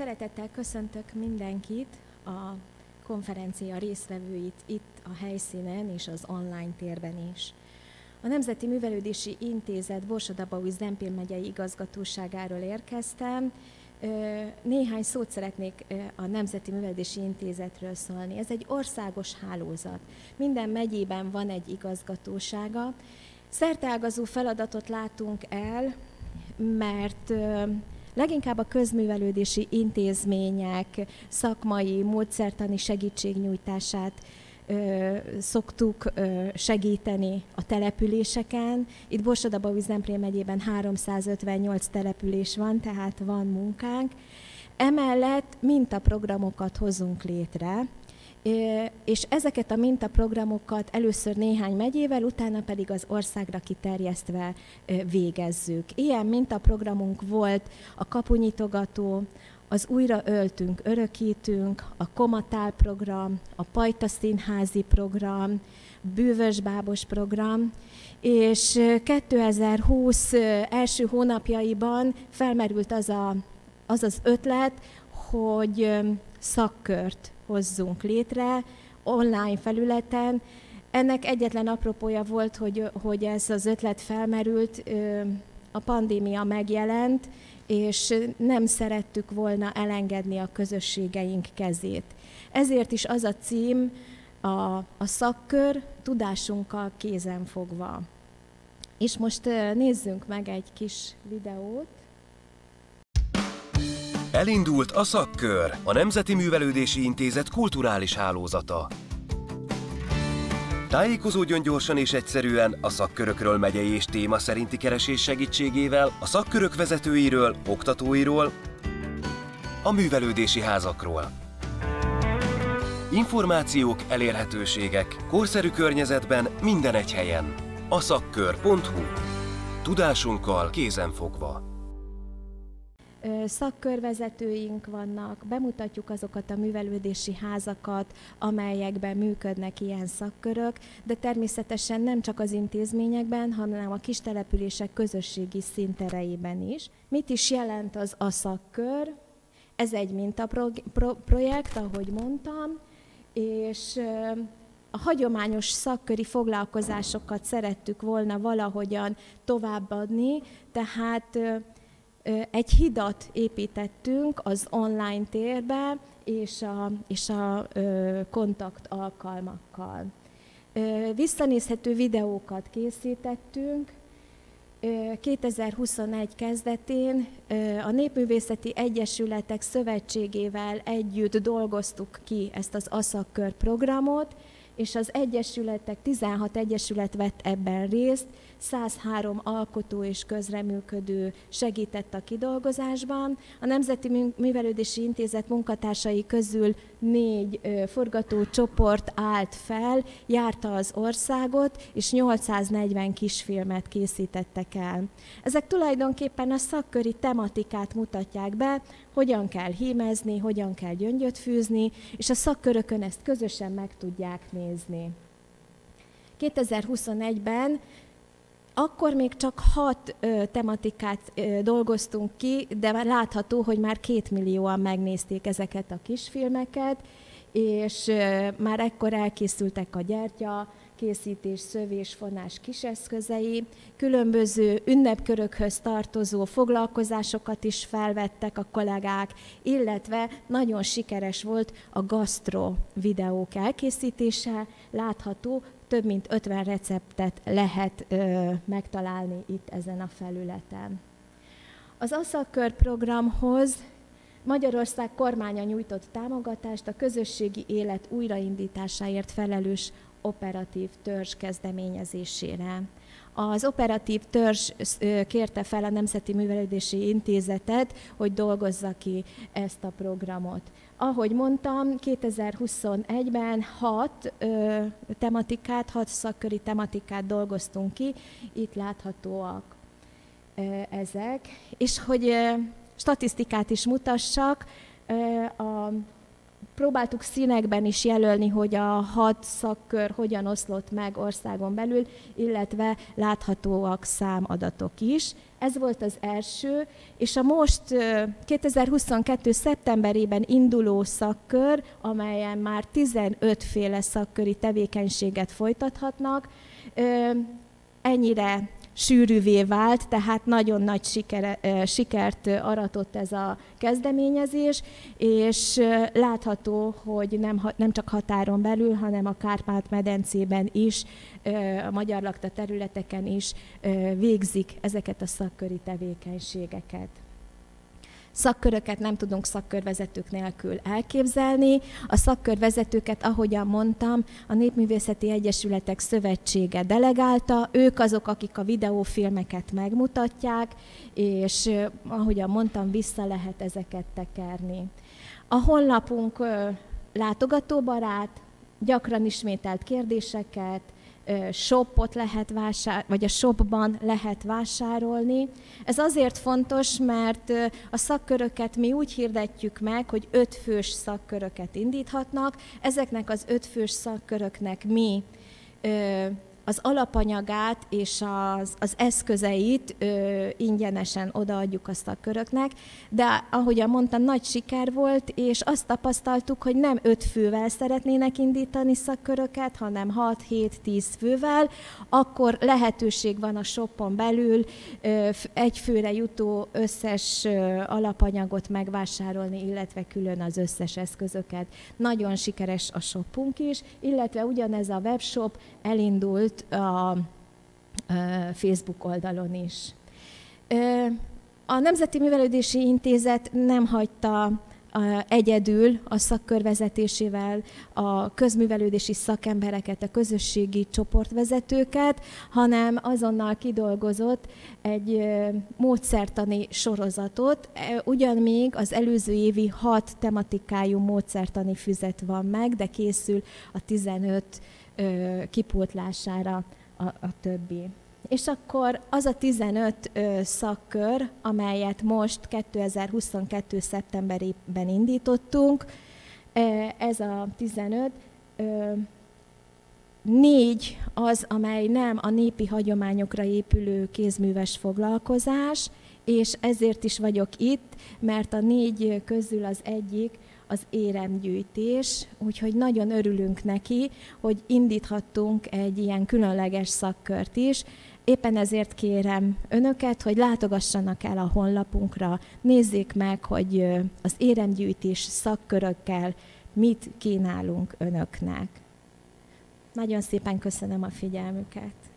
Szeretettel köszöntök mindenkit, a konferencia résztvevőit itt a helyszínen és az online térben is. A Nemzeti Művelődési Intézet Borsodabausz Zempén megyei igazgatóságáról érkeztem. Néhány szót szeretnék a Nemzeti Művelődési Intézetről szólni. Ez egy országos hálózat. Minden megyében van egy igazgatósága. Szerteágazó feladatot látunk el, mert leginkább a közművelődési intézmények szakmai, módszertani segítségnyújtását ö, szoktuk ö, segíteni a településeken. Itt Borsodabausz Zemplén megyében 358 település van, tehát van munkánk. Emellett mintaprogramokat hozunk létre, és ezeket a mintaprogramokat először néhány megyével, utána pedig az országra kiterjesztve végezzük. Ilyen mintaprogramunk volt a kapunyitogató, az Újra öltünk, örökítünk, a Komatál program, a Pajta Színházi program, Bűvös Bábos program, és 2020 első hónapjaiban felmerült az a, az, az ötlet, hogy szakkört hozzunk létre online felületen. Ennek egyetlen apropója volt, hogy, hogy ez az ötlet felmerült, a pandémia megjelent, és nem szerettük volna elengedni a közösségeink kezét. Ezért is az a cím, a, a szakkör tudásunkkal kézen fogva. És most nézzünk meg egy kis videót. Elindult a szakkör, a Nemzeti Művelődési Intézet kulturális hálózata. Tájékozódjon gyorsan és egyszerűen a szakkörökről megyei és téma szerinti keresés segítségével, a szakkörök vezetőiről, oktatóiról, a művelődési házakról. Információk, elérhetőségek, korszerű környezetben minden egy helyen. A szakkör.hu Tudásunkkal kézenfogva szakkörvezetőink vannak, bemutatjuk azokat a művelődési házakat, amelyekben működnek ilyen szakkörök, de természetesen nem csak az intézményekben, hanem a kis települések közösségi szintereiben is. Mit is jelent az a szakkör? Ez egy mintaprojekt, ahogy mondtam, és a hagyományos szakköri foglalkozásokat szerettük volna valahogyan továbbadni, tehát egy hidat építettünk az online térbe és a, és a kontakt alkalmakkal. Visszanézhető videókat készítettünk, 2021 kezdetén a Népművészeti Egyesületek Szövetségével együtt dolgoztuk ki ezt az ASZAKKÖR programot, és az egyesületek, 16 egyesület vett ebben részt, 103 alkotó és közreműködő segített a kidolgozásban. A Nemzeti Művelődési Intézet munkatársai közül négy forgatócsoport állt fel, járta az országot, és 840 kisfilmet készítettek el. Ezek tulajdonképpen a szakköri tematikát mutatják be, hogyan kell hímezni, hogyan kell gyöngyöt fűzni, és a szakkörökön ezt közösen meg tudják nézni. 2021-ben akkor még csak hat ö, tematikát ö, dolgoztunk ki, de látható, hogy már két millióan megnézték ezeket a kisfilmeket, és ö, már ekkor elkészültek a gyertya, készítés, szövés, fonás kiseszközei, különböző ünnepkörökhöz tartozó foglalkozásokat is felvettek a kollégák, illetve nagyon sikeres volt a gasztro videók elkészítése, látható, több mint 50 receptet lehet ö, megtalálni itt ezen a felületen. Az Aszakör programhoz Magyarország kormánya nyújtott támogatást a közösségi élet újraindításáért felelős operatív törzs kezdeményezésére. Az operatív törzs kérte fel a Nemzeti Művelődési Intézetet, hogy dolgozza ki ezt a programot. Ahogy mondtam, 2021-ben hat ö, tematikát, hat szakköri tematikát dolgoztunk ki, itt láthatóak ö, ezek. És hogy ö, statisztikát is mutassak, ö, a próbáltuk színekben is jelölni, hogy a hat szakkör hogyan oszlott meg országon belül, illetve láthatóak számadatok is. Ez volt az első, és a most 2022. szeptemberében induló szakkör, amelyen már 15 féle szakköri tevékenységet folytathatnak, ennyire sűrűvé vált, tehát nagyon nagy sikere, sikert aratott ez a kezdeményezés, és látható, hogy nem, nem csak határon belül, hanem a Kárpát-medencében is, a magyar lakta területeken is végzik ezeket a szakköri tevékenységeket. Szakköröket nem tudunk szakkörvezetők nélkül elképzelni. A szakkörvezetőket, ahogyan mondtam, a Népművészeti Egyesületek Szövetsége delegálta, ők azok, akik a videófilmeket megmutatják, és ahogyan mondtam, vissza lehet ezeket tekerni. A honlapunk látogatóbarát, gyakran ismételt kérdéseket, shopot lehet vásárolni, vagy a shopban lehet vásárolni. Ez azért fontos, mert a szakköröket mi úgy hirdetjük meg, hogy öt fős szakköröket indíthatnak. Ezeknek az öt fős szakköröknek mi az alapanyagát és az, az eszközeit ö, ingyenesen odaadjuk a szakköröknek, de ahogyan mondtam, nagy siker volt, és azt tapasztaltuk, hogy nem öt fővel szeretnének indítani szakköröket, hanem 6-7-10 fővel, akkor lehetőség van a shopon belül ö, egy főre jutó összes ö, alapanyagot megvásárolni, illetve külön az összes eszközöket. Nagyon sikeres a shopunk is, illetve ugyanez a webshop elindult a Facebook oldalon is. A Nemzeti Művelődési Intézet nem hagyta egyedül a szakkörvezetésével a közművelődési szakembereket, a közösségi csoportvezetőket, hanem azonnal kidolgozott egy módszertani sorozatot. E, ugyan még az előző évi hat tematikájú módszertani füzet van meg, de készül a 15 kipótlására a, a többi. És akkor az a 15 ö, szakkör, amelyet most 2022. szeptemberében indítottunk, ez a 15, ö, négy az, amely nem a népi hagyományokra épülő kézműves foglalkozás, és ezért is vagyok itt, mert a négy közül az egyik az éremgyűjtés, úgyhogy nagyon örülünk neki, hogy indíthattunk egy ilyen különleges szakkört is. Éppen ezért kérem önöket, hogy látogassanak el a honlapunkra, nézzék meg, hogy az éremgyűjtés szakkörökkel mit kínálunk önöknek. Nagyon szépen köszönöm a figyelmüket.